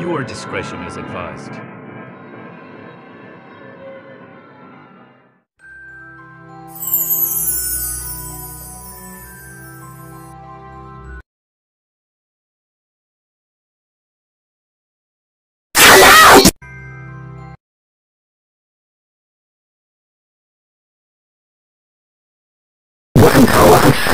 Your discretion is advised. One hour.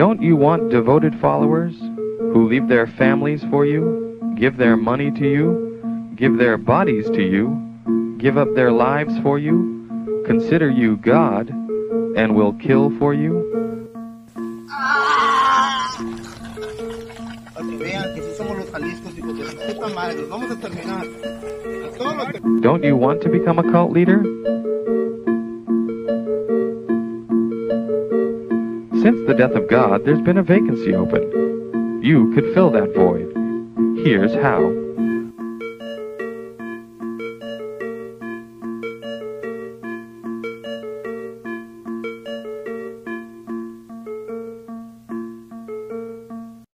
Don't you want devoted followers who leave their families for you, give their money to you, give their bodies to you, give up their lives for you, consider you God, and will kill for you? Don't you want to become a cult leader? Since the death of God, there's been a vacancy open. You could fill that void. Here's how.